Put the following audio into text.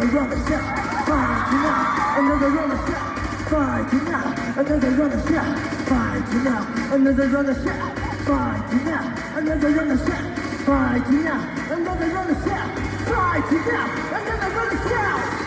another runner shot, fighting out, another runner shot, fighting out, another runner shot, fighting out, another runner shot, fighting out, another runner shot, fighting out, another runner shot, fighting out, another runner shot.